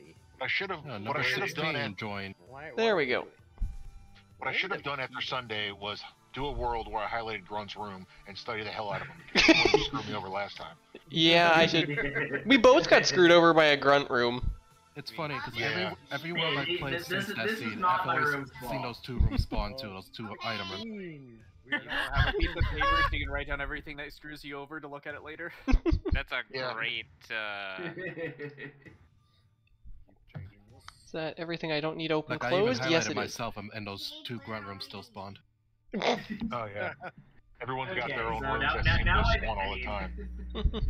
Effie. I should have No, what I should have done 16 at, joined. Why, There we go. what I should have done after Sunday was do a world where I highlighted Grunt's room and study the hell out of him. Because screwed me over last time. Yeah, I should. We both got screwed over by a grunt room. It's funny because Yeah. every every world I've played this- since this that this scene, I've always seen fault. those two rooms spawn too, those two item rooms. Green. We don't have a piece of paper so you can write down everything that screws you over to look at it later. That's a Yeah. great. Uh, Is that everything I don't need open Like I even closed? Yes, highlighted it is. myself, and, and those two grunt rooms still spawned. Oh yeah. Everyone's got their own so rooms now- that now- seem now to I- spawn all the time.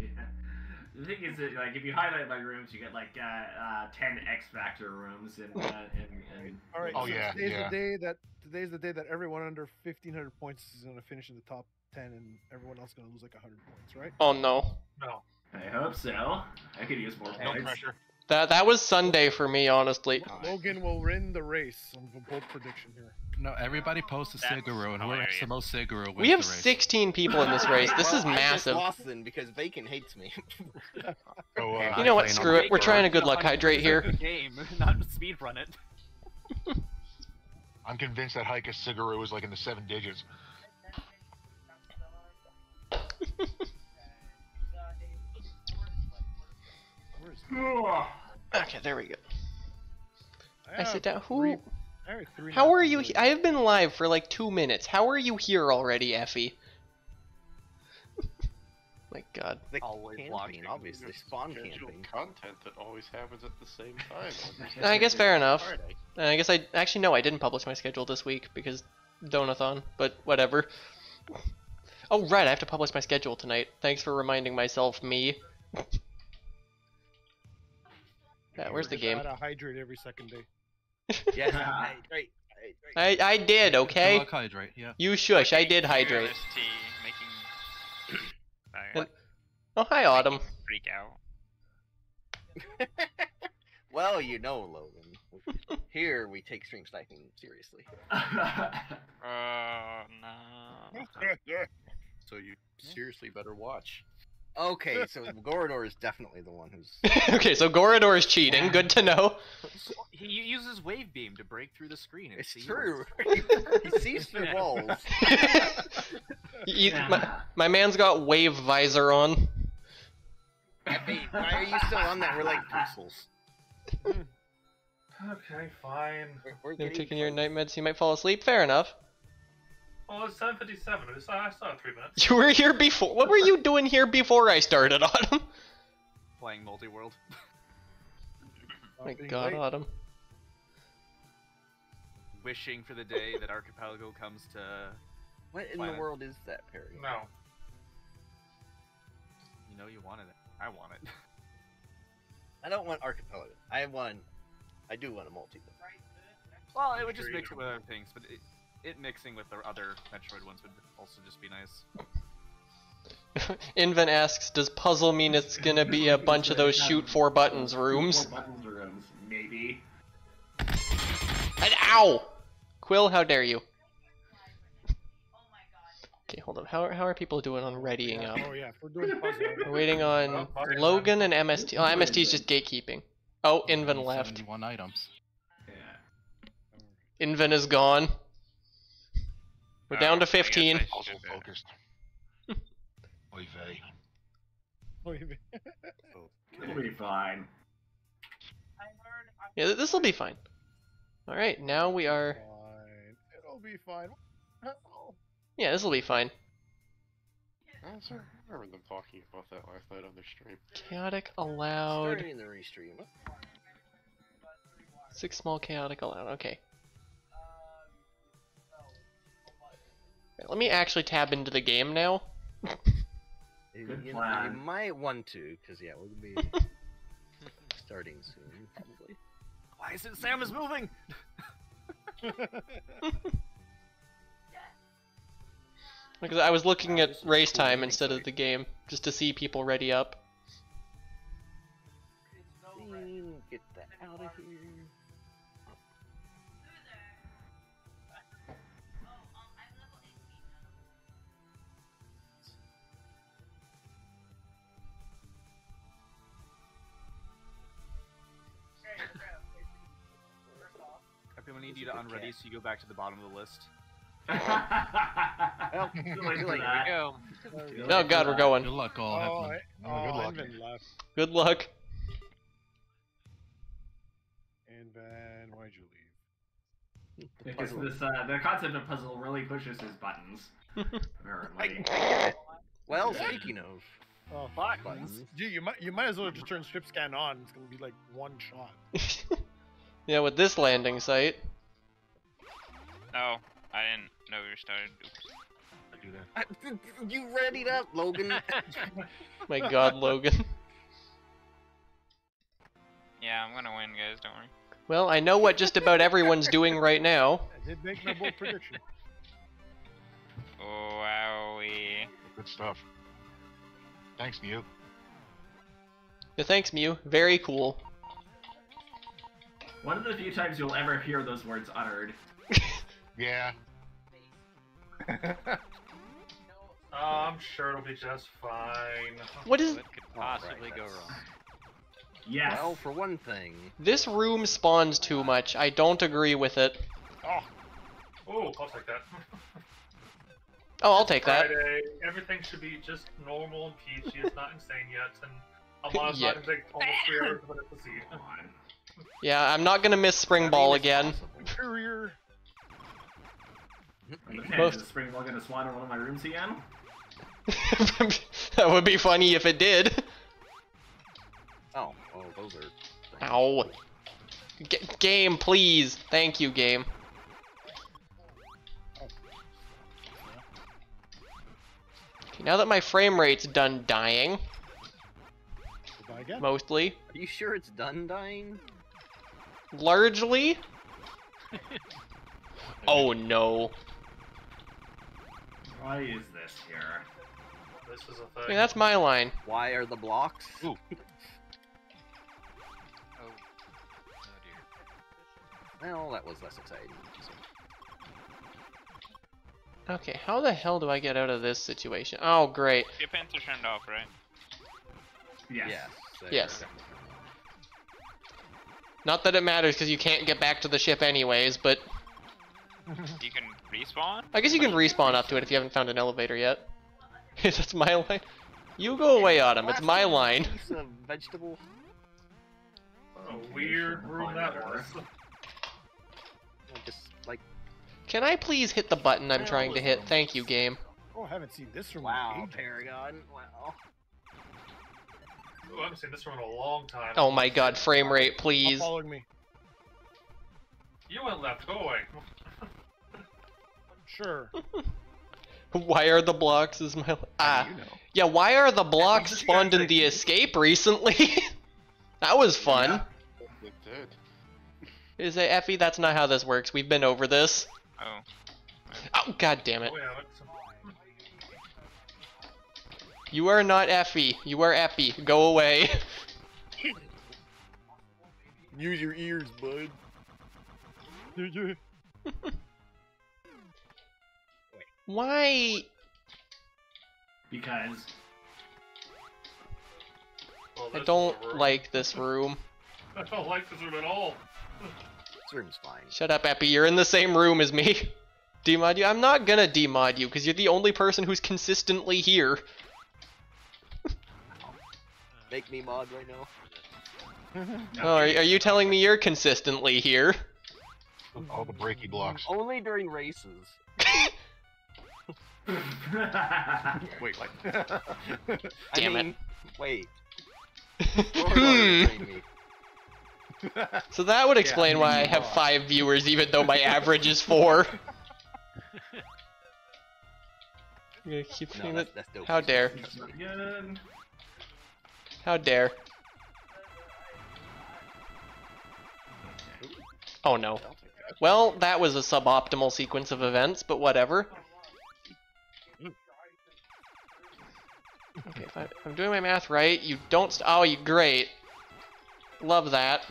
The thing is that like if you highlight my rooms, you get like uh, uh, ten X Factor rooms and uh, and, and All right. Oh, so yeah, Today's yeah. the day that today's the day that everyone under 1500 points is gonna finish in the top 10, and everyone else is gonna lose like 100 points, right? Oh no, No. I hope so. I could use more No points. pressure. That that was Sunday for me, honestly. Logan will win the race. I'm a bold prediction here. No, everybody posts a That's Siguru, and whoever has the most Siguru wins We have the race. 16 people in this race. This is Well, I just massive. lost then because Bacon hates me. So, uh, You know what? Screw it. We're trying to good luck hydrate here. Game, not speed run it. I'm convinced that Heike Siguru is like in the seven digits. Ugh. Okay, there we go. I have sit down. Who? I three How are you? he- I have been live for like two minutes. How are you here already, Effie? My God. The Always camping, watching. obviously. Spawn camping. content that always happens at the same time. I guess fair enough. Friday. Uh, I guess I actually no, I didn't publish my schedule this week because Donathon, but whatever. Oh right, I have to publish my schedule tonight. Thanks for reminding myself, me. Yeah, where's the Just game? Gotta hydrate every second day. yeah, hydrate. hydrate. I I did, okay. luck, hydrate. Yeah. You shush. I did hydrate. UST making. And- Oh hi, Autumn. freak out. Well, you know, Logan. Here we take stream sniping seriously. Uh, no. So you seriously better watch. Okay, so Gorador is definitely the one who's. okay, so Gorador is cheating. Good to know. He uses wave beam to break through the screen. And It's see true. he sees through walls. You- my, my man's got wave visor on. Effie, why are you still on that? We're like pixels. Hmm. Okay, fine. We're, we're They're taking your close. night meds. You might fall asleep. Fair enough. Well, it's 7.57. I still I still have three minutes. You were here before. What were you doing here before I started, Autumn? Playing multi-world. Oh my God, late. Autumn. Wishing for the day that Archipelago comes to. What in the world is that, Perry? No. You know you wanted it. I want it. I don't want archipelago. I want. I do want a multi. Well, it would just Sure mix it don't. with other things, but it, it mixing with the other Metroid ones would also just be nice. Invent asks, does puzzle mean it's gonna be a bunch of those shoot four buttons rooms? Four buttons rooms, maybe. And ow! Quill, how dare you? Okay, hold on. How are, how are people doing on readying up? Oh yeah, we're doing puzzle. We're waiting on oh, Logan and MST. Oh, MST's just gatekeeping. Oh, Inven left. 71 items. Yeah. Inven is gone. We're Uh, down to I I 15. should, Also uh, focused. Oy vey. Oh, you- It'll be fine. Yeah, this'll be fine. Alright, now we are. fine. It'll be fine. Oh, Yeah, this'll be fine. I sir, I remember them talking about that last night on their stream. Chaotic allowed. Starting the restream. Six small chaotic allowed. Okay. Let me actually tab into the game now. You, Good you know, you plan. might want to, because yeah, we'll be starting soon, probably. Why is it Sam is moving? Because I was looking Wow, at race cool. time instead of the game, just to see people ready up. Get that out of here. Need you to unready so you go back to the bottom of the list. Well, Too late too for late. Here we go. Too Oh god, we're that. going. Good luck, all. Have Oh, fun. I, Oh, good luck. Anvin left. Good luck. Anvan, why'd you leave? Because this, uh, the concept of puzzle really pushes his buttons. Apparently. Well, speaking of Oh, buttons, Gee, you might you might as well just turn strip scan on. It's gonna be like one shot. yeah, with this landing site. Oh, I didn't know you started. Oops. I do that. you readied up, Logan. My god, Logan. Yeah, I'm gonna win, guys. Don't worry. Well, I know what just about everyone's doing right now. I did make my bold prediction. Oh, wowie. Good stuff. Thanks, Mew. Yeah, thanks, Mew. Very cool. One of the few times you'll ever hear those words uttered. Yeah. Uh, I'm sure it'll be just fine. What is What could possibly Right, go wrong? Yes. well, for one thing, this room spawns too much. I don't agree with it. Oh, Oh, I'll take that. Oh, I'll take that. Friday, everything should be just normal and peachy. It's not insane yet, and Alana's Yeah. not gonna take almost three hours to put the seed. Come on. Yeah, I'm not gonna miss spring I mean, ball it's again. possible. Courier. Mm-hmm. Okay, Most- is the spring ball gonna spawn in one of my rooms again? that would be funny if it did. Oh, oh, those are. things. Ow. G game, please. Thank you, game. Okay, now that my frame rate's done dying, again. mostly, Are you sure it's done dying? largely. oh no. Why is this here? This is a Yeah, thing. that's my line. Why are the blocks? Ooh. Oh. Oh dear. Well, that was less exciting. so- Okay, how the hell do I get out of this situation? Oh, great. Your pants are turned off, right? Yes. Yes. Yes. Not that it matters because you can't get back to the ship anyways, but You can respawn? I guess you can respawn up to it if you haven't found an elevator yet. That's my line. You go away, Autumn. It's my line. Piece of vegetable. a weird room that was. Just like Can I please hit the button I'm trying to hit? Thank you, game. Oh, I haven't seen this room. wow, ages. Paragon. Wow. Ooh, I haven't seen this room in a long time. Oh my god, frame rate, Stop please. following me. You went left. Go away. Sure. Why are the blocks is my ah you know? yeah? Why are the blocks just spawned in the say- escape recently? that was fun. Yeah. It did. Is it Effie? That's not how this works. We've been over this. Oh. Oh god damn it! Oh, yeah, You are not Effie. You are Epi. Go away. Use your ears, bud. Why? Because well, I don't is a room. like this room. I don't like this room at all. This room's fine. Shut up, Epi. You're in the same room as me. Demod you? I'm not gonna demod you because you're the only person who's consistently here. Make me mod right now. Oh, are, are you telling me you're consistently here? All the breaky blocks. Only during races. Wait, like Damn I it. Wait. hmm. So that would explain why I have five viewers even though my average is four. Yeah, keep No, saying that's, that- that's dope. How dare. How dare. Oh no. I'll take that. Well, that was a suboptimal sequence of events, but whatever. Okay, if, I, am doing my math right, you don't... oh, you great. Love that.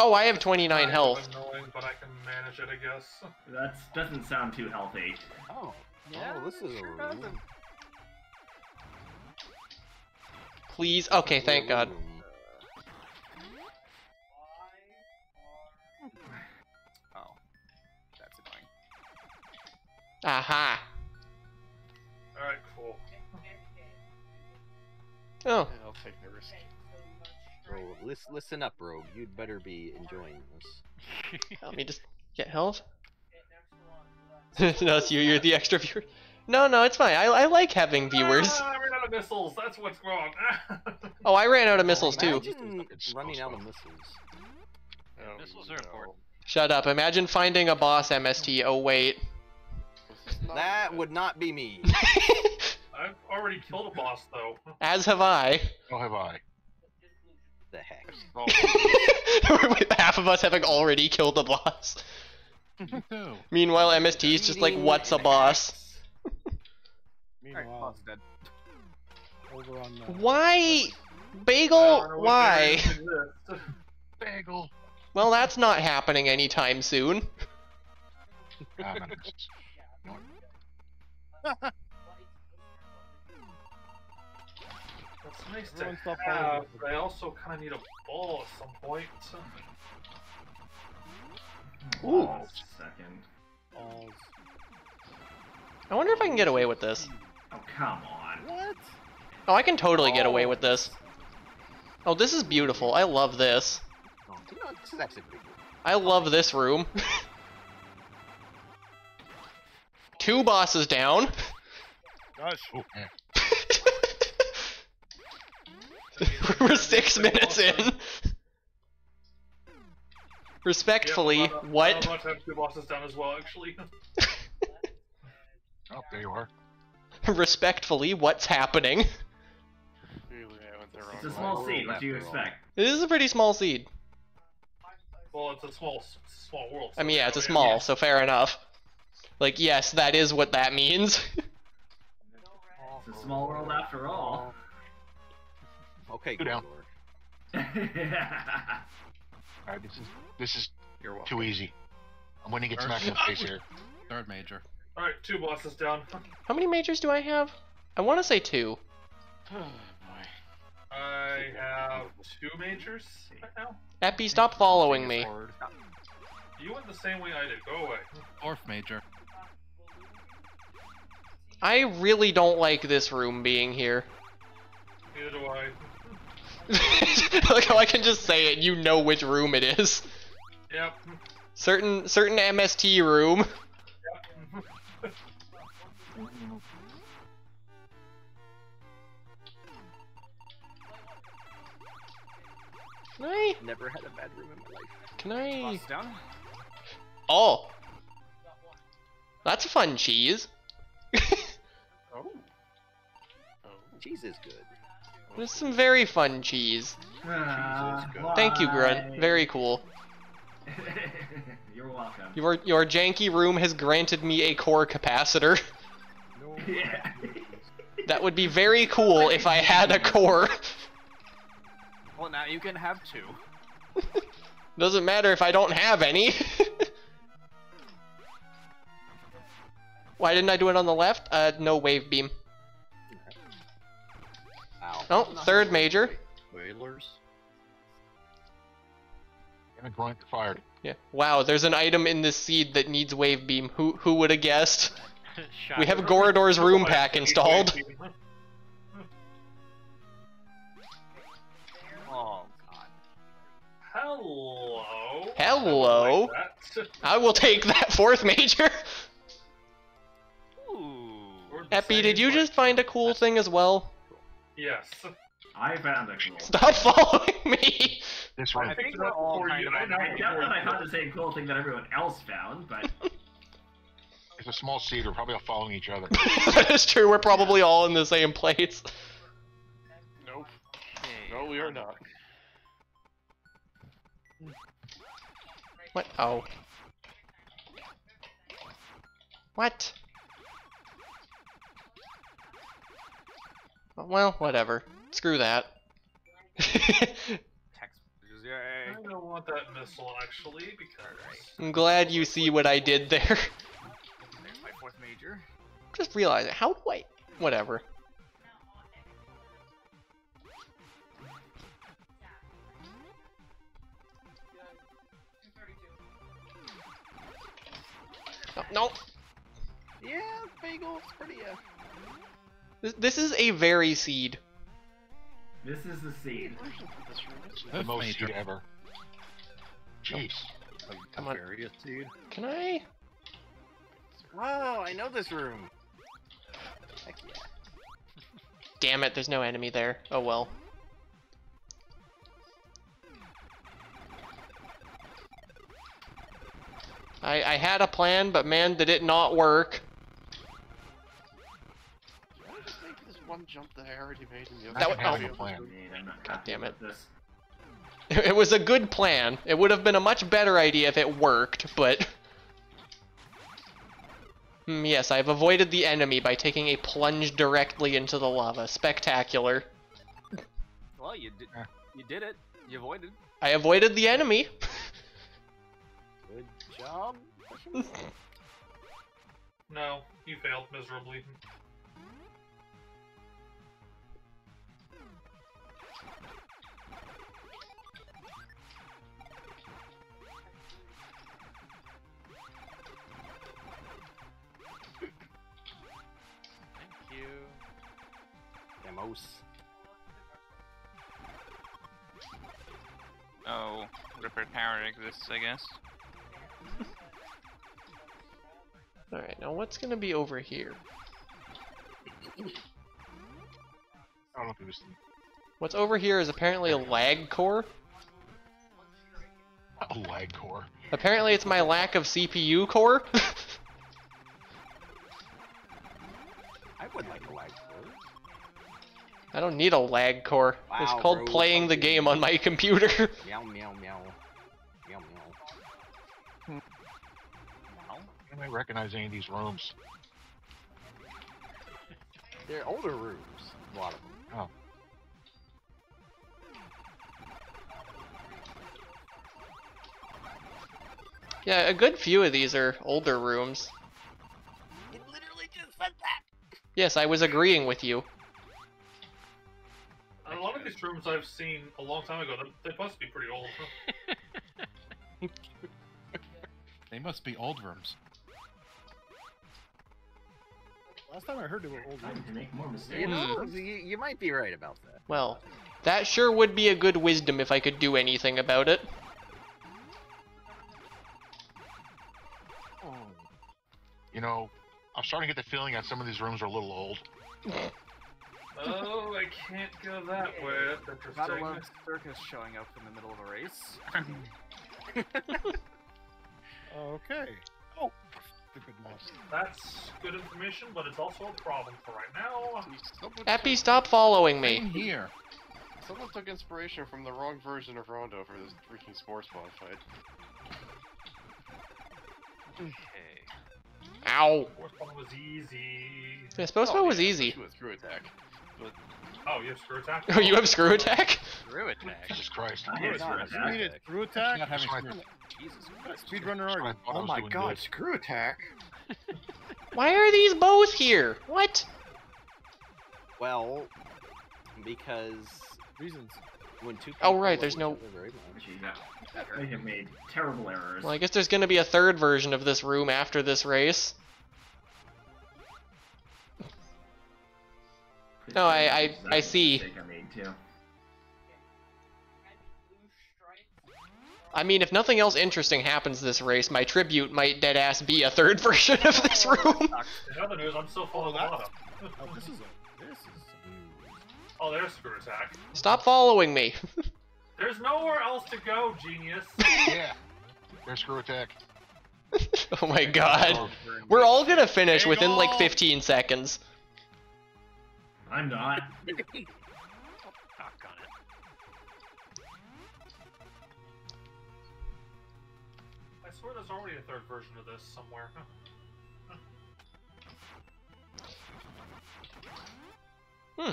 Oh, I have 29 health. Annoying, but I can manage it, I guess. That doesn't sound too healthy. Oh. oh yeah, oh, this is sure a... Please. Okay, thank God. Oh. That's annoying. Aha. Oh, I'll take the risk. Bro, listen, listen up, Rogue. You'd better be enjoying this. let me just get health. no, it's you. You're the extra viewer. No, no, it's fine. I, I like having viewers. Ah, I ran out of missiles. That's what's wrong. Oh, I ran out of missiles too. Imagine running out of missiles. Oh, Missiles are no. important. Shut up. Imagine finding a boss MST. Oh, wait. This is not That would not be me. I've already killed a boss though. As have I. So have I. the heck? Half of us having already killed the boss. No. Meanwhile, MST is just like, what's a boss? Alright, Meanwhile, boss dead. over on the Why? Bagel? Why? Bagel. Well, that's not happening anytime soon. it's- It's nice to Everyone stop have, but I also kind of need a ball at some point. Ooh. Oh, second. balls. I wonder if I can get away with this. Oh, come on. What? Oh, I can totally get away Oh. with this. Oh, this is beautiful. I love this. Oh, you know, this is actually pretty good. I love this room. Two bosses down. Gosh. We're six minutes in. Yep, Respectfully, I'm what? I'm about to have two bosses down as well, actually. Oh, there you are. Respectfully, what's happening? Clearly I went the wrong It's a small seed. What do you after all. expect? It is a pretty small seed. well, it's a small, small world. I mean, yeah, it's a so, small, so fair enough. Like, yes, that is what that means. It's a small world after all. Okay, Go down. Gordor. Alright, this is this is You're too easy. I'm winning to get smacked in the face here. Third major. Alright, two bosses down. How many majors do I have? I want to say two. Oh, boy. I have two majors right now. Epi, stop following me. Forward. You went the same way I did. Go away. Fourth major. I really don't like this room being here. Neither do I. like how I can just say it, you know which room it is. Yep. Certain certain MST room. Yep. Can I? Never had a bad room in my life. Can I? Boss down. Oh, that's a fun cheese. Oh. Oh. Cheese is good. There's some very fun cheese. Ah, Thank you, Grunt. Very cool. You're welcome. Your your janky room has granted me a core capacitor. Yeah. That would be very cool if I had a core. Well, now you can have two. Doesn't matter if I don't have any. Why didn't I do it on the left? Uh, no wave beam. Ow. Oh, third major. Whalers. And a grunt fired. Yeah. Wow, there's an item in this seed that needs wave beam. Who who would have guessed? We have Gorodor's room pack installed. Oh god. Hello. Hello. Like. I will take that fourth major. Ooh. Epi, did you just find a cool thing as well? Yes. I found a cool. Stop following me. This I room. I think we're all before kind you. of I know I before doubt that I you. found the same cool thing that everyone else found, but It's a small seed. We're probably all following each other. that is true. We're probably all in the same place. Nope. No, we are not. What? Oh. What? Well, whatever. Screw that. I don't want that missile actually because I'm glad you see what I did there. There's my fourth major. Just realizing, how do I... Whatever. No, no. Yeah, bagel. Pretty. Uh, This, this is a very seed. This is the seed. The most seed ever. Jeez. Come on. Various seed. Can I? Wow, I know this room. Heck yeah. Damn it, there's no enemy there. Oh well. I, I had a plan, but man, did it not work. One jump that I already made in the That would- video? a plan. Made, I'm not God damn it. This. It was a good plan. It would have been a much better idea if it worked, but... Hmm, yes, I've avoided the enemy by taking a plunge directly into the lava. Spectacular. Well, you did. You did it. You avoided. I avoided the enemy. Good job. No, you failed miserably. Demos. Oh, repaired power exists, I guess. Alright, now what's gonna be over here? I don't know if it was What's over here is apparently a lag core. a lag core. Apparently it's my lack of CPU core. I don't need a lag core. it's called bro, playing the game on my computer. Meow meow meow. Meow meow. I don't recognize any of these rooms. They're older rooms. A lot of them. Oh. yeah, a good few of these are older rooms. It literally just said that. Yes, I was agreeing with you. A lot of these rooms I've seen a long time ago, they, they must be pretty old. Huh? They must be old rooms. Last time I heard they were old. Time to make more You mistakes. know, you, you might be right about that. Well, that sure would be a good wisdom if I could do anything about it. You know, I'm starting to get the feeling that some of these rooms are a little old. oh, I can't go that way. That's Gotta love circus showing up in the middle of a race. Okay. Oh, stupid mouse. That's good information, but it's also a problem for right now. Someone, Epi, stop following Same me. here. someone took inspiration from the wrong version of Rondo for this freaking Spore Spawn fight. Okay. Ow. Fourth one was easy. Yeah, Supposed Oh, was yeah, easy. especially With screw attack. Oh, you have screw attack? Oh, you have screw attack? Screw attack. Jesus Christ. I have screw attack. need it. Screw attack. Not having That's screw. Jesus. Speedrunner That's what I Arden. thought I Oh my god, good. screw attack. Why are these both here? What? Well, because Reasons. when two Oh, right, there's no- other very much- Gee, that- They have made terrible errors. Well, I guess there's gonna be a third version of this room after this race. No, I- I- That's I a see. I made too. I mean, if nothing else interesting happens this race, my tribute might dead ass be a third version of this oh, room. In other news, I'm still oh, following the bottom. Oh, this is a. This is some Oh, there's screw attack. Stop following me. There's nowhere else to go, genius. Yeah. There's screw attack. oh my god. Oh, We're all gonna finish within like 15 seconds. I'm not. Knock on it. I swear there's already a third version of this somewhere. Hmm.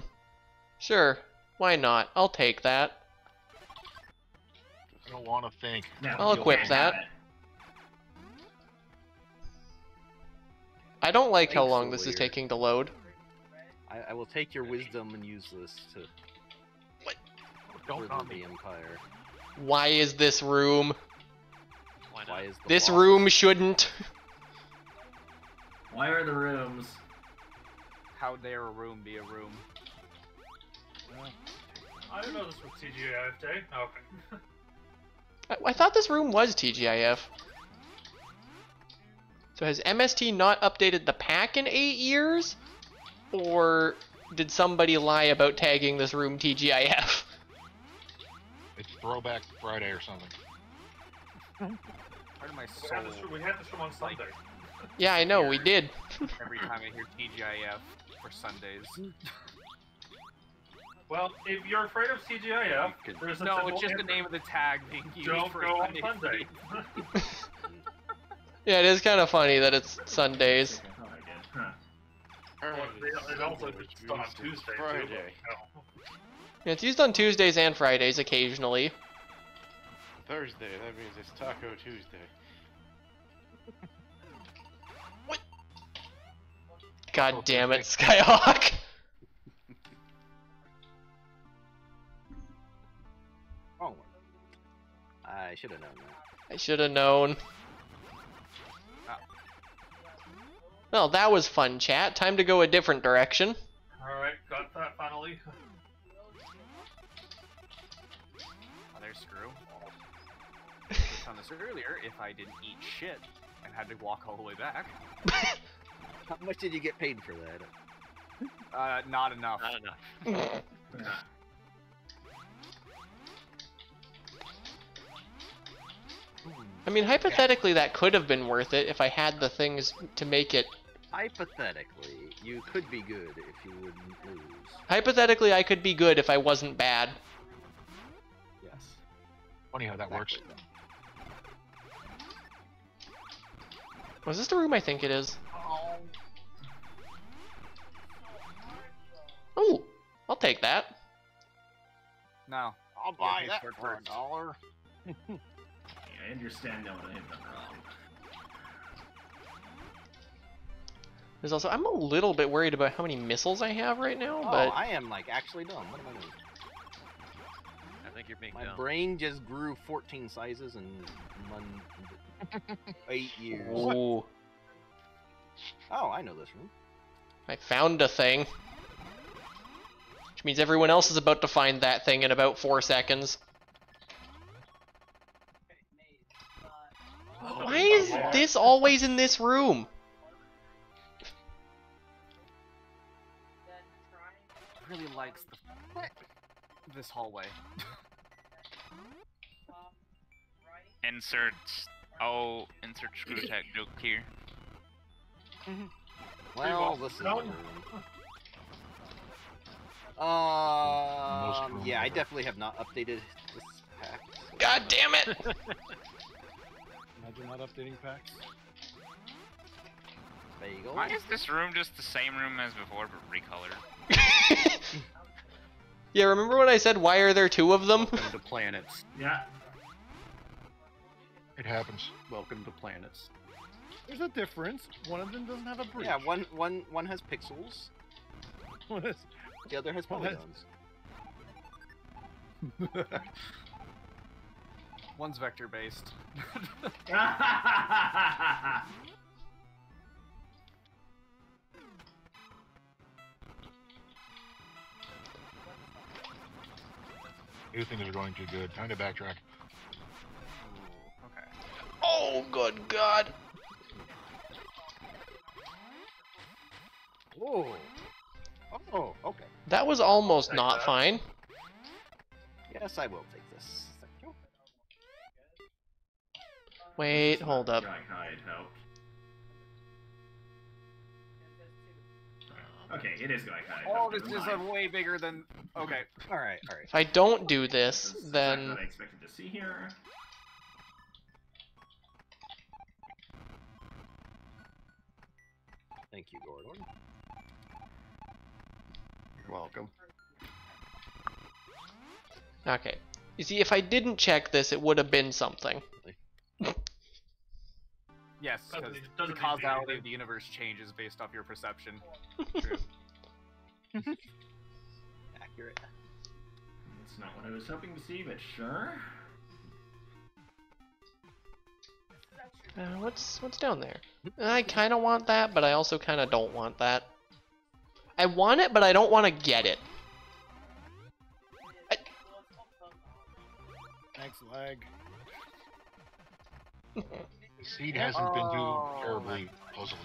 Sure. Why not? I'll take that. I don't want to think. No, I'll equip that. I don't like how long this is taking to load. I, I will take your wisdom and use this to Don't call the me. empire. Why is this room? Why not? Why is the This boss- room shouldn't. Why are the rooms? How dare a room be a room? I didn't know this was TGIF day. Okay. I, I thought this room was TGIF. So has MST not updated the pack in eight years? Or did somebody lie about tagging this room TGIF? It's Throwback Friday or something. Part of my We soul had this, we had this room on Sunday. Yeah, I know, we did. every time I hear TGIF for Sundays. Well, if you're afraid of TGIF, there's a No, it's just the name of the tag being used Don't for go on Sunday. Sunday. Yeah, it is kind of funny that it's Sundays. Well, it- it also it's on Tuesday. Friday. Yeah, It's used on Tuesdays and Fridays occasionally. Thursday, that means it's Taco Tuesday. What? God damn it, Skyhawk! Wrong one. I should have known that. I should have known. Well, that was fun, chat. Time to go a different direction. Alright, got that finally. Other screw. Touched on this earlier, if I didn't eat shit and had to walk all the way back, How much did you get paid for that? uh, not enough. Not enough. I mean, hypothetically, that could have been worth it if I had the things to make it. Hypothetically, you could be good if you wouldn't lose. Hypothetically, I could be good if I wasn't bad. Yes. Funny how that works. Exactly. Was this the room I think it is? Oh, I'll take that. No. I'll buy that for a dollar. Yeah, I understand now what I have done wrong. There's also I'm a little bit worried about how many missiles I have right now, Oh, but I am like actually dumb. What am I doing? I think you're being My dumb. brain just grew 14 sizes in one, eight years. Ooh, Oh, I know this room. I found a thing. Which means everyone else is about to find that thing in about four seconds. Why is oh, this always in this room? Really likes the this hallway. Insert. Oh, insert screw tech joke here. Well, this is the No. room. Um, yeah, I definitely have not updated this pack. so- God damn it! Imagine not updating packs. There you go. Why is this room just the same room as before but recolored? yeah, remember when I said why are there two of them? Welcome to planets. Yeah. It happens. Welcome to planets. There's a difference. One of them doesn't have a breach. Yeah, one one one has pixels. One is- The other has One has- polygons. One's vector based. New things are going too good. Time to backtrack. okay. oh, good god. Oh. Oh, okay. That was almost Take not that. fine. Yes, I will take this. Thank you. Wait, hold up. Dry hide helped. Okay, it is Glycide. Oh, this is a way bigger than. Okay. All right, all right. If I don't do this, This is then what I expected to see here. Thank you, Gordon. You're welcome. okay. You see, if I didn't check this, it would have been something. Yes, because the causality of the universe changes based off your perception. Accurate. That's not what I was hoping to see, but sure. Uh, what's what's down there? I kind of want that, but I also kind of don't want that. I want it, but I don't want to get it. Thanks, lag. The seed hasn't been too Oh, terribly puzzly.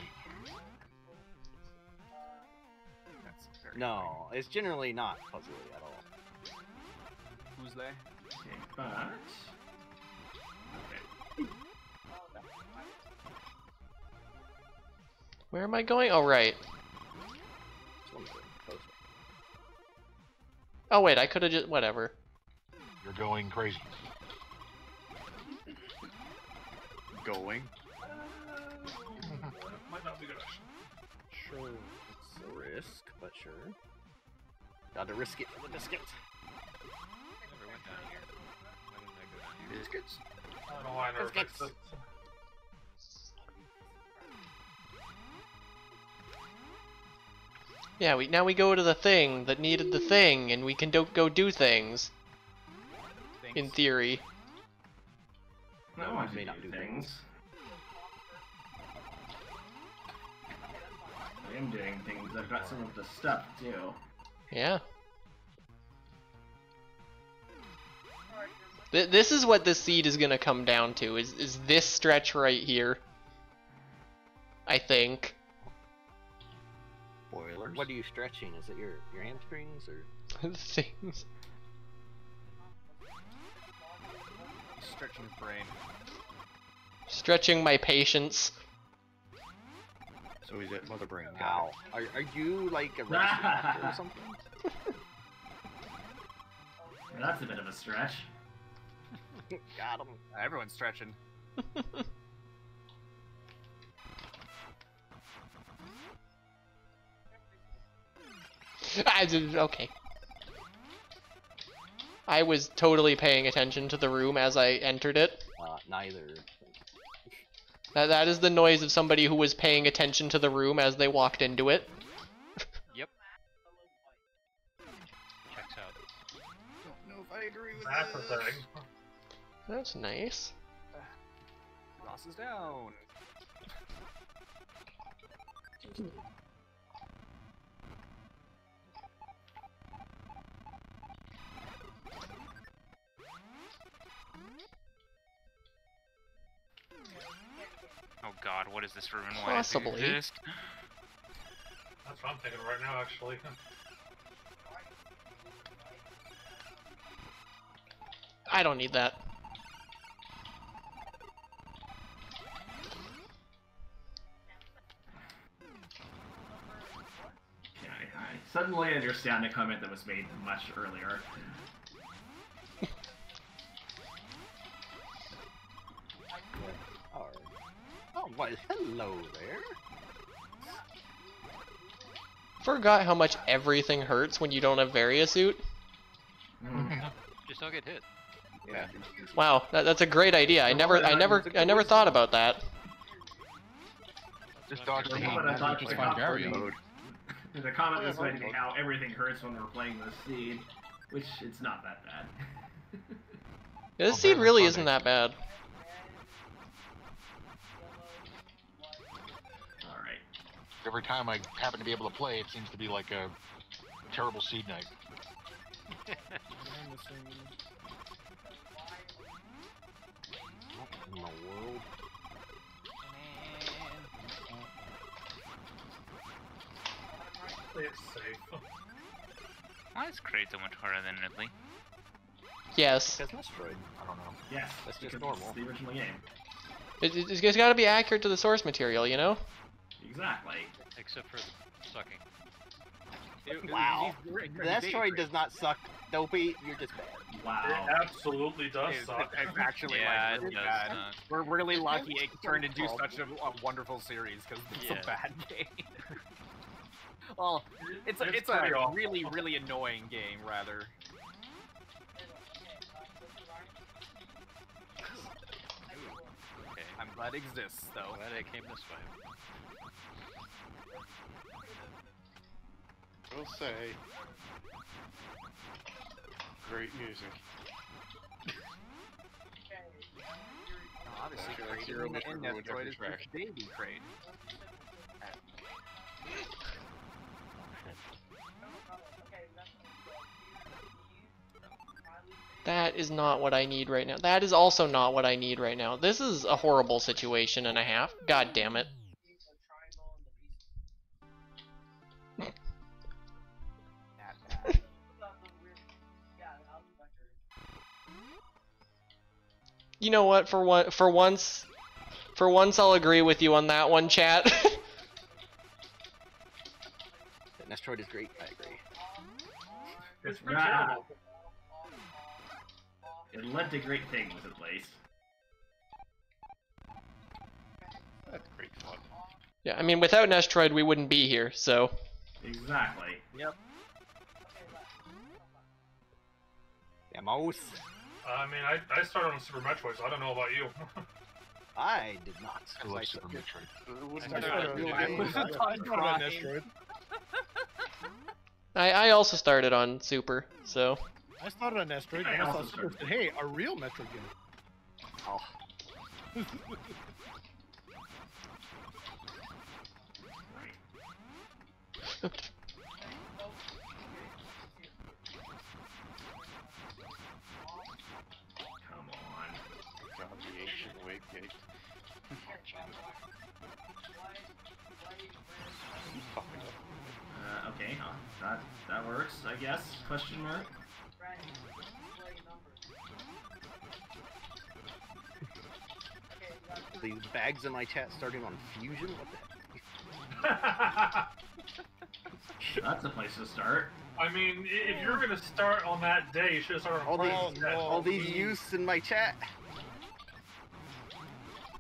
That's very No, it's generally not puzzly at all. Who's they? Okay, but. Where am I going? Oh, right. It's one of the closer. Oh, wait, I could have just. Whatever. You're going crazy. Going. Might not be good. Sure. It's a risk, but sure. Gotta risk it for the biscuits. Never went down here. Why didn't I go down here? Biscuits. I don't know why I never Biscuits. fixed it. Yeah, we now we go to the thing that needed the thing, and we can do, go do things. In theory. I No, want it may to not do do things. I am doing things. I've got some of the stuff too. Yeah. Th this is what the seed is gonna come down to. Is is this stretch right here? I think. Spoilers. What are you stretching? Is it your your hamstrings or? Things. Stretching his brain. Stretching my patience. So he's at Mother Brain. Got Ow. Are are you like a registered or something? That's a bit of a stretch. Got him. Everyone's stretching. I did- okay. I was totally paying attention to the room as I entered it. Uh, neither. That, that is the noise of somebody who was paying attention to the room as they walked into it. Yep. Checks out. Don't know if I agree with That's the this. thing. That's nice. Ross is down. Oh god, what is this room and why does it Possibly. exist? That's what I'm thinking right now, actually. I don't need that. Okay, I suddenly understand a comment that was made much earlier. Hello there. Forgot how much everything hurts when you don't have Varia Suit. Just don't get hit. Yeah. Wow, that, that's a great idea. I never, I never, I never thought about that. Just dodge the But heat. I just find thought Vario. Mode. the, the comment yeah, was going to be how everything hurts when we're playing this seed, which it's not that bad. This Oh, seed really isn't that bad. Every time I happen to be able to play, it seems to be like a terrible seed night. What in the world? It's safe. Why is Kraid so much harder than Ridley? Yes, Because Nestroid. I don't know. Yes, That's just normal. It's the original game. it, it, it's got to be accurate to the source material, you know. Exactly. Except for sucking. It- it- Wow. he's great- The he's Nestroid great. does not suck. Dopey, you're just bad. Wow. It absolutely does It's, suck. it's actually yeah, like it really does bad. not. We're really lucky it turned into such a, a wonderful series because it's Yeah. a bad game. well, it's a, It's it's a awful. really really annoying game rather. Okay. I'm glad it exists though. Glad I came this way. We'll say. Great music. Obviously, Okay, Kratos Zero in, in ruins Nestroid every is track. baby crate. That is not what I need right now. That is also not what I need right now. This is a horrible situation and a half. God damn it. You know what? For one, for once, for once, I'll agree with you on that one, chat. That Nestroid is great. I agree. It's pretty right. It led to great things, at least. That's great fun. yeah, I mean, without Nestroid, we wouldn't be here. So, Exactly. Yep. Yeah, mouse. I mean, I, I started on Super Metroid, so I don't know about you. I did not. I 'cause love I Super suck at- Metroid. It was I never started a on- video I was- I started on Prime. Nestroid. I, I also started on Super. So, I started on Nestroid, I and I saw Super hey, a real Metroid game. Oh, Right. Come on. God, the ancient wave gate. Fucking up. Uh, okay, uh, that that works, I guess. Question mark. the bags in my chat starting on Fusion. What the heck? That's a place to start. I mean, if you're gonna start on that day, you should have started on All Prime these, instead. all these youths in my chat.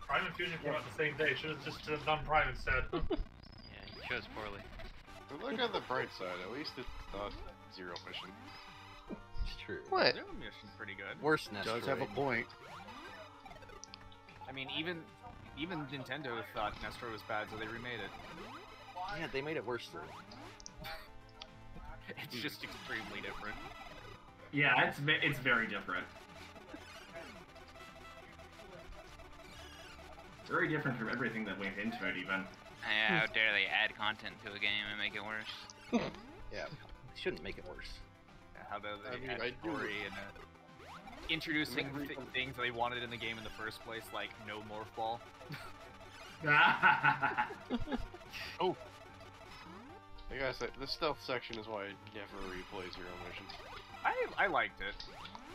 Prime and Fusion came out the same day. Should have just done Prime instead. Yeah, you chose poorly. But look on the bright side, at least it's not zero mission. It's true. what? Zero mission's pretty good. Worse Nestroid. Does have a point. I mean, even even Nintendo thought Nestor was bad, so they remade it. Yeah, they made it worse though. It's just extremely different. Yeah, it's it's very different. Very different from everything that went into it, even. Yeah, how dare they add content to a game and make it worse? Yeah, shouldn't make it worse. Yeah, How about I they mean, add I do- and uh, introducing Every- th- things they wanted in the game in the first place, like no morph ball. Oh. I gotta say, the stealth section is why I never replay Zero Missions. I I liked it.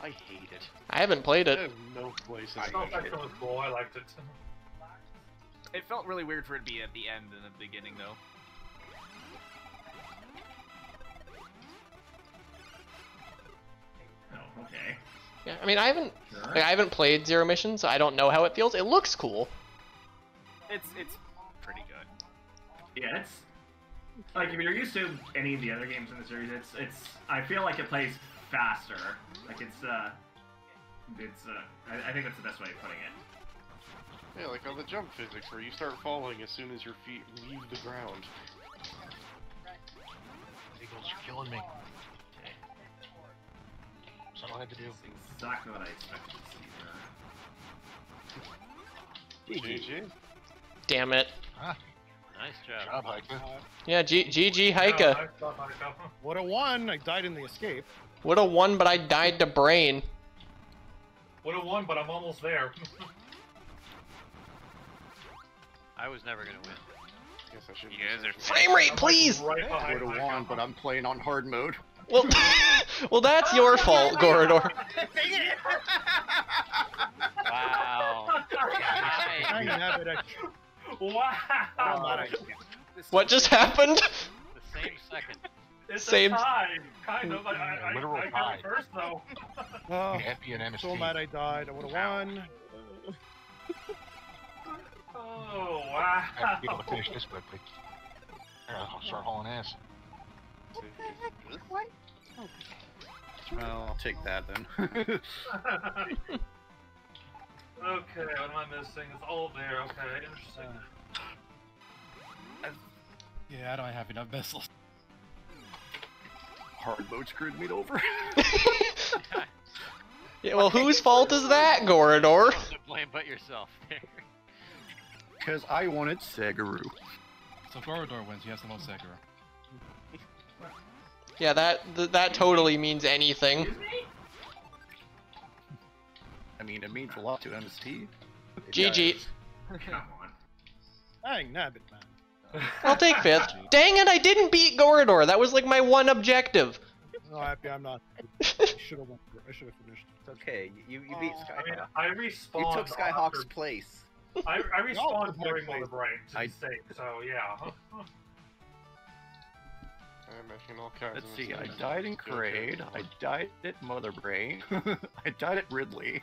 I hate it. I haven't played I it. have no place in I the thought mission. was cool. I liked it. It felt really weird for it to be at the end and the beginning, though. Oh, okay. Yeah, I mean, I haven't, Sure. like, I haven't played Zero Mission, so I don't know how it feels. It looks cool. It's it's pretty good. Yeah, it's like if you're used to any of the other games in the series, it's it's. I feel like it plays faster. Like it's uh, it's uh. I, I think that's the best way of putting it. Yeah, like on the jump physics, where you start falling as soon as your feet leave the ground. Eagles, you're killing me. That's all I had to do. Exactly what I expected to see. there. GG. Damn it. Ah. Nice job. Job, Hiker. Yeah, G- GG Heike. Yeah, I thought Haika. Would have won. I died in the escape. Would have won, but I died to brain. Would have won, but I'm almost there. I was never gonna win. Guess I should. You guys are Frame rate, please! right behind Would have won, but I'm playing on hard mode. Well, well, that's your oh, fault, Gorador. Wow. I have it Wow! This What just happened? The same second. It's Same- a tie, kind of. I, I, mm, I, Literal I got tie. first though. Oh, Happy and MST. so mad I died. I would have won. Oh wow. I have to be able to finish this quickly. Here, I'll start hauling ass. Well, I'll take that then. okay, what am I missing? It's all there. Okay, interesting. Yeah, I don't have enough vessels. hard mode screwed me over. Yeah, well, whose fault is that, Gorador? To blame but yourself. Because I wanted Segaru. So Gorodor wins. He has the most Sekiro. Yeah, that th- that totally means anything. Me? I mean, it means a lot to MST. GG. Come on. Dang, nabbit, man. I'll take fifth. Dang it, I didn't beat Gorodor. That was like my one objective. No, happy I'm not. I should have won. I should have finished. It's okay. You you beat I mean, Skyhawk. I You took Skyhawk's after- place. I, I respawned took my during place. Mother Brain to I- be safe, so yeah. I'm making all kinds Let's of see, I died in Okay. I died at Mother Brain, I died at Ridley.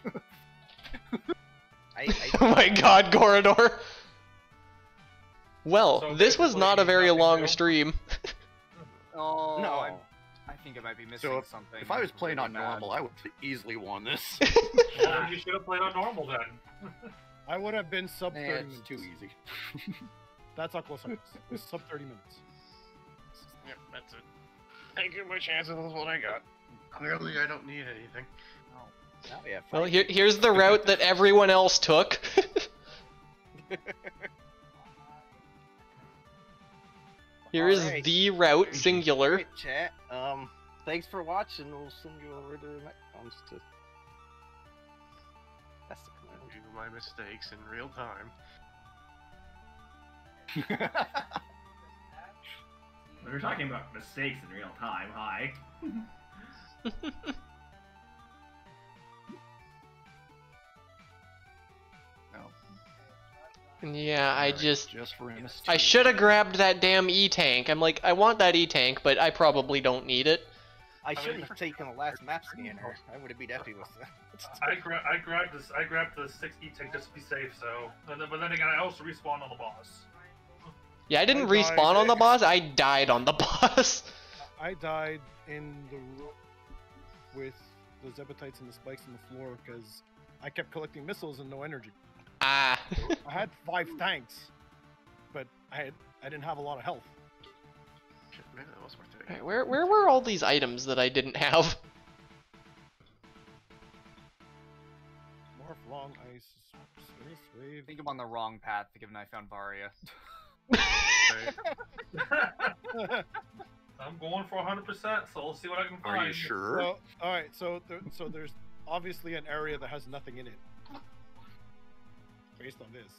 I, oh my god, Corridor! Well, So this was not a very long new? stream. Oh, no. I, I think I might be missing So if, something. if I was playing really on bad. normal, I would easily won this. well, you should have played on normal then. I would have been sub 30 Eh, minutes. it's too easy. That's how close I was. It was sub 30 minutes. Yep, that's it. Taking my chances with what I got. Clearly, I don't need anything. now we have Well, here, here's the route that everyone else took. Here is Alright. the route, singular. Alright, chat. Um, thanks for watching. We'll send you over to Metcons to. That's the command. Do my mistakes in real time. We were talking about mistakes in real time. Hi. Yeah, I just. just for I should have grabbed that damn E tank. I'm like, I want that E tank, but I probably don't need it. I mean- should have taken the last map scanner. I would have been happy with that. I gra- I grabbed this. I grabbed the six E tank just to be safe. So, and then, but then again, I also respawned on the boss. Yeah, I didn't I respawn on the boss. I died on the boss. I died in the room with the Zebetites and the spikes on the floor because I kept collecting missiles and no energy. ah. I had five tanks, but I had I didn't have a lot of health. Shit, maybe that was worth it. Alright, where where were all these items that I didn't have? Morph, long ice, space I think I'm on the wrong path, given I found Varia. I'm going for 100%, so we'll see what I can find. Are you sure? So, all right, so there, so there's obviously an area that has nothing in it. Based on this,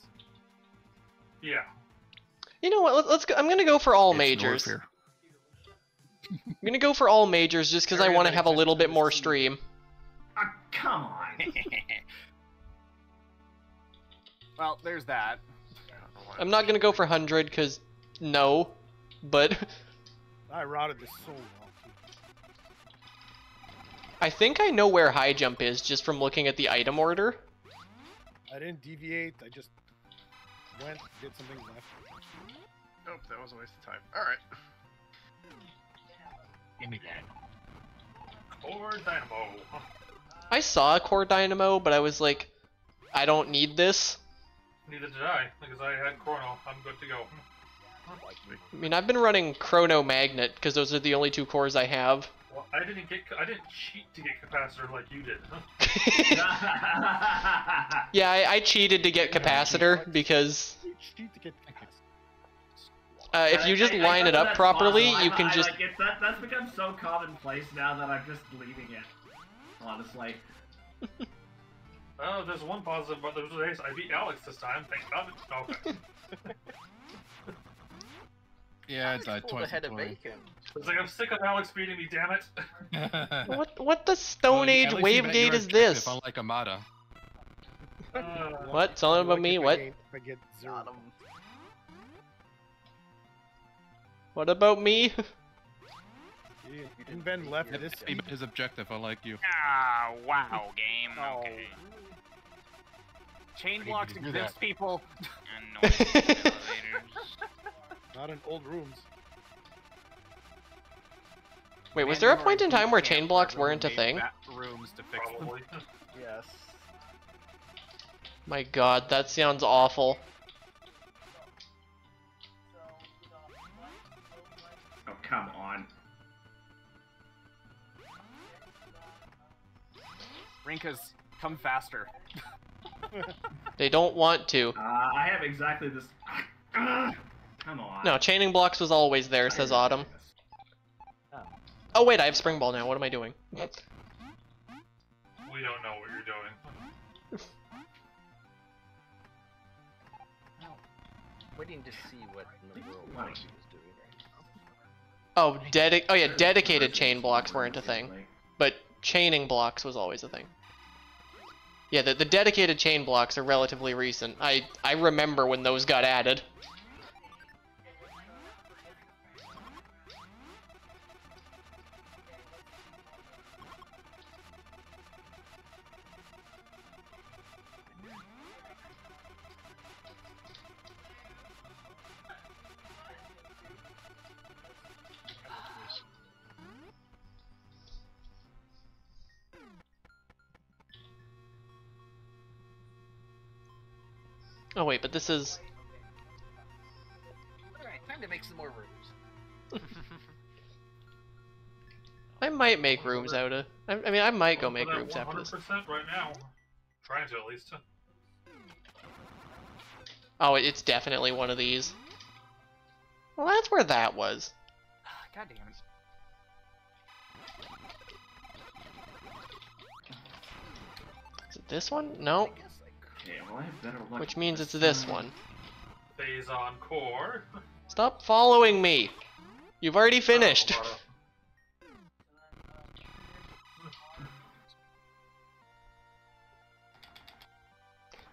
Yeah. You know what? Let, let's go. I'm gonna go for all It's majors. I'm gonna go for all majors just because I want to have a little bit more stream. Ah, come on. Well, there's that. I'm not gonna go for hundred because no, but I routed this so well. too. I think I know where high jump is just from looking at the item order. I didn't deviate. I just went, did something left. Nope, that was a waste of time. Alright. Give me that. Core Dynamo. I saw a core dynamo, but I was like, I don't need this. Neither did I, because I had Chrono. I'm good to go. I mean, I've been running chrono magnet because those are the only two cores I have. Well, I didn't get. I didn't cheat to get capacitor like you did. Huh? yeah, I, I cheated to get capacitor because Cheat to get uh, if you just I- I- I line it up properly, possible. you can I just. Like, it's, that, that's become so commonplace now that I'm just leaving it. Honestly. Oh, there's one positive, but there's I beat Alex this time. Thank God. Okay. Yeah, I died Pulled twice. ahead of before. bacon. It's like I'm sick of Alex beating me. Damn it. What what the Stone Well, Age at least you wave met gate your is objective, this? Unlike Amada. Uh, What? Something about me? What? I get zero. What about me? Yeah, and Ben left Yep. this. He met his objective, unlike you. Ah, wow, game. Oh. Okay. Chain blocks you do exist, that? people. And no elevators. Not in old rooms. Wait, was there a point in time where chain blocks weren't a thing? Rooms to fix them. Yes. My god, that sounds awful. Oh, come on. Rinkas, come faster. They don't want to. Uh, I have exactly this. Come on. No, chaining blocks was always there, says Autumn. Oh wait, I have spring ball now. What am I doing? We don't know what you're doing. Waiting to see what in the world Monkey doing. Oh, dedi- Oh yeah, dedicated chain blocks weren't a thing, but chaining blocks was always a thing. Yeah, the, the dedicated chain blocks are relatively recent. I I remember when those got added. This is Alright, time to make some more rooms. I might make rooms out of. I, I mean, I might go make for that rooms after this. 100% right now. Trying to at least. Oh, it's definitely one of these. Well, that's where that was. Ah, God damn it. Is it this one? No. Okay, well, I have better luck Which means it's this one. Phase on core. Stop following me. You've already finished. Oh,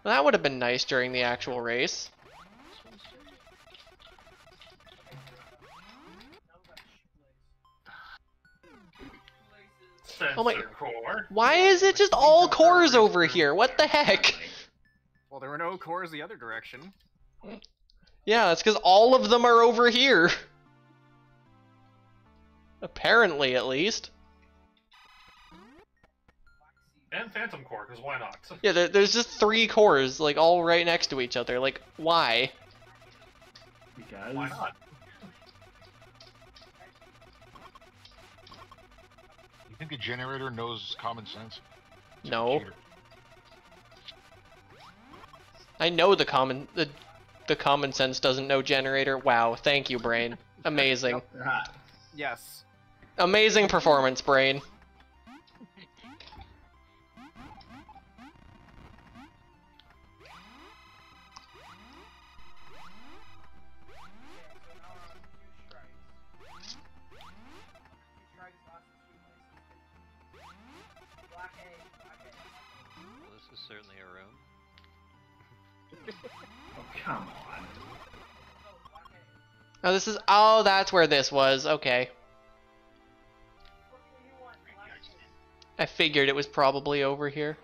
that would have been nice during the actual race. Oh my- core. Why is it just all cores over here? What the heck? Well, there were no cores the other direction. Yeah, that's because all of them are over here. Apparently, at least. And Phantom core, because why not? Yeah, there, there's just three cores, like, all right next to each other. Like, why? Because. Why not? You think a generator knows common sense? No. I know the common the the common sense doesn't know generator. Wow, thank you, brain. Amazing. Yes. Amazing performance, brain. Oh, this is oh, that's where this was. Okay. I figured it was probably over here.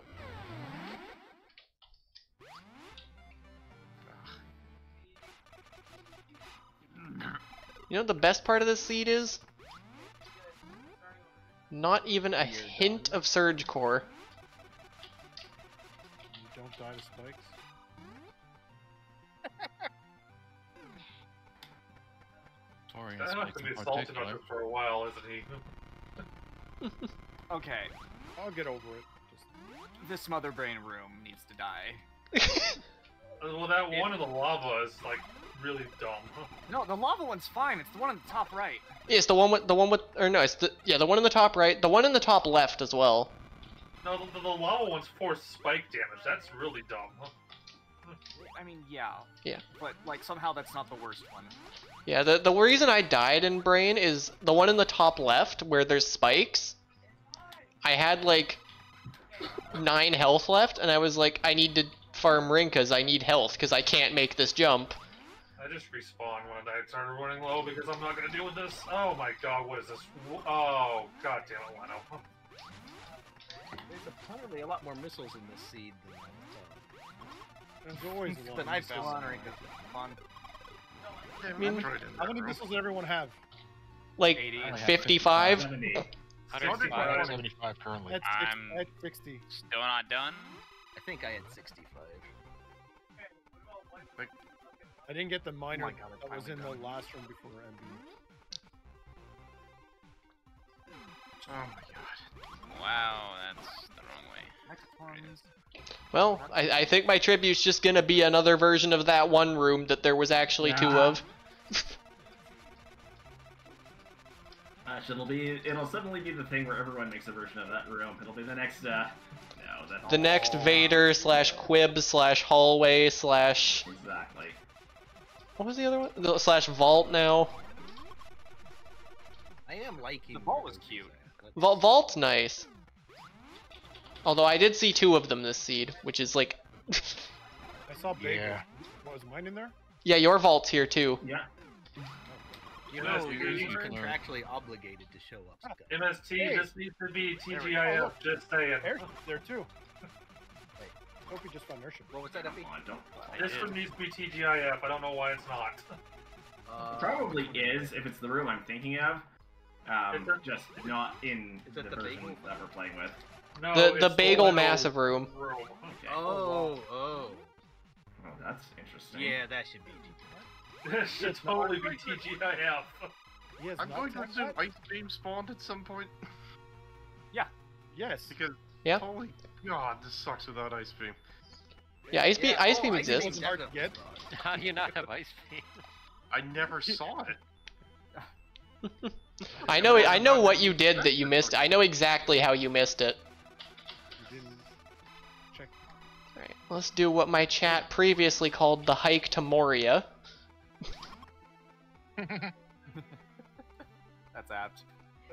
You know what the best part of this seed is? Not even a hint of Surge Core. You don't die to spikes. Tori That and has Spikes to be in salted particular. on it for a while, isn't he? Okay. I'll get over it. Just This mother brain room needs to die. Uh, Well, that one in the lava is like really dumb. No, the lava one's fine. It's the one on the top right. It's the one with the one with or no, it's the yeah the one in the top right, the one in the top left as well. No, the, the lava one's force spike damage. That's really dumb. I mean, yeah. Yeah. But like somehow that's not the worst one. Yeah, the the reason I died in brain is the one in the top left where there's spikes. I had like nine health left, and I was like, I need to farm ring because I need health because I can't make this jump. I just respawned when I started running low because I'm not gonna deal with this. Oh my god, what is this? Oh god damn it, Leno. There's apparently a lot more missiles in this seed than I There's always a lot. Than of I honoring this fun. I mean- how many missiles does everyone have? Like 80. I have 55. 70. 105. 75 currently. That's I'm- That's 60. Still not done. I think I had 65. I didn't get the oh minor my God, it's that was in finally the last room before MB. Oh my god. Wow, that's the wrong way. Well, I, I think my tribute's just gonna be another version of that one room that there was actually two of. Gosh, it'll be it'll suddenly be the thing where everyone makes a version of that room. It'll be the next uh no that The next Vader slash Quib slash hallway slash Exactly. what was the other one? The, slash vault now. I am liking. The vault was cute. Vault vault's nice. Although I did see two of them this seed, which is like, I saw Bagel. Yeah. What, was mine in there? yeah, your vault's here too. Yeah. You Yes, know, you you're, guys you're can contractually obligated to show up. Scott. MST, Hey. this needs to be There we TGIF, just saying. Airship's there too. Sophie just found airship. What was that, Effie? Come don't. I This did. one needs to be TGIF, I don't know why it's not. Uh, Probably is if it's the room I'm thinking of. Um, Is just not in the, it the version that we're playing with. No, The it's the bagel Leno massive room. room. Oh, okay. Oh, oh, oh. Oh, that's interesting. Yeah, that should be. This should It's totally be right. TGIF. I'm going to tapped assume that? Ice Beam spawned at some point Yeah. Yes. because Yeah. holy god, this sucks without Ice Beam. Yeah, Ice Beam, Yeah, Ice oh, Beam Ice Beam exists. Wasn't hard to get. How do you not have ice beam? I never saw it. I know, I know what you did that you missed. I know exactly how you missed it. Let's do what my chat previously called the hike to Moria. That's apt.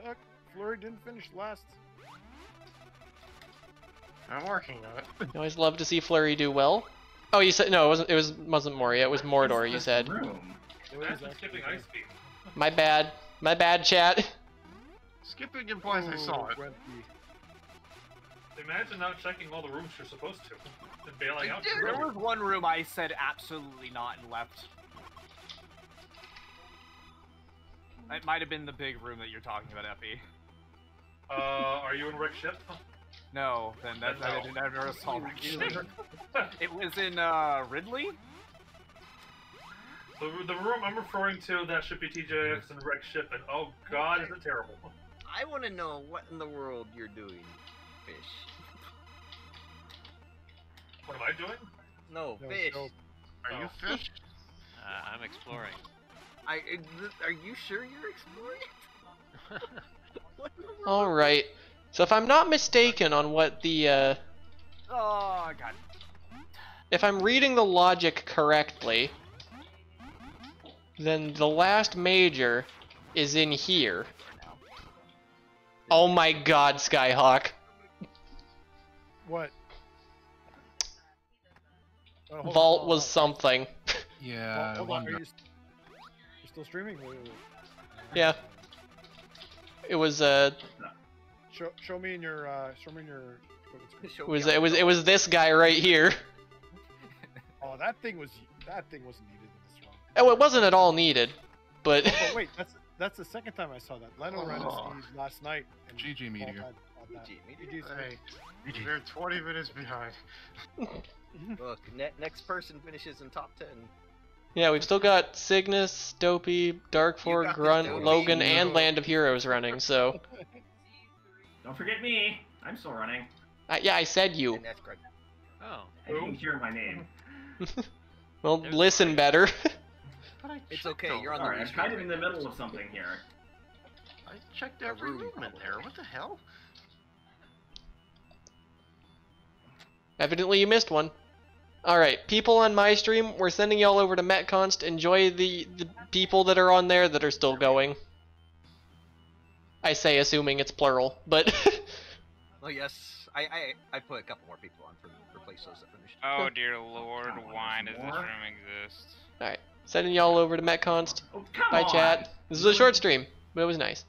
Uh, Flurry didn't finish last. I'm working on it. I always love to see Flurry do well. Oh, you said no, it wasn't. It was wasn't Moria. It was Mordor. You This said. Room. It was skipping. Ice Beam. My bad. My bad, chat. Skipping implies I saw Oh, it. Gwent Imagine not checking all the rooms you're supposed to. And bailing out. There was one room I said absolutely not and left. It might have been the big room that you're talking about, Epi. Uh, are you in Rick Ship? No, then that's I didn't I never saw Rick Ship. It was in uh, Ridley. The, the room I'm referring to that should be TJX and Rick Ship, and oh god, is it terrible. One. I want to know what in the world you're doing, fish. What am I doing? No, No, fish. no. Are you Oh. fish? Uh, I'm exploring. I. Are you sure you're exploring? what in the world? All right. So if I'm not mistaken on what the, uh, Oh god. if I'm reading the logic correctly, then the last major is in here. Oh my God, Skyhawk. What? Uh, hold on, Vault was something. Yeah, Hold- I hold on, wonder. Are you, st- you still streaming? Wait, wait, wait. Yeah. It was uh Show, show me in your uh, show me in your equipment screen. Show it was it was it was this guy right here. Oh, that thing was that thing wasn't needed in this round. Oh, it wasn't at all needed, but Oh, but wait, that's that's the second time I saw that. Leno ran Oh. his last night. And GG Vault Meteor. Had- had that. GG Meteor. GG's Hey, they're 20 minutes behind. Look, ne- next person finishes in top ten. yeah, we've still got Cygnus, Dopey, Darkford, got Grunt, Dopey. Logan, and Land of Heroes running. So Don't forget me. I'm still running. uh, yeah, I said you. And that's great. Oh. I didn't hear my name. Well, listen better. But I It's okay, you're on the Sorry, I'm kind of in the middle of something here. I checked every room, room in there. What the hell? Evidently, you missed one. All right, people on my stream, we're sending y'all over to MetConst. Enjoy the the people that are on there that are still going. I say assuming it's plural, but Oh yes, I, I I put a couple more people on for replace those that finished. Oh dear lord, why does this room exist? all right, sending y'all over to MetConst. Oh, come Bye, on! chat. This is a short stream, but it was nice.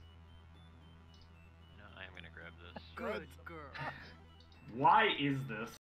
No, I'm gonna grab this. Good girl. Why is this?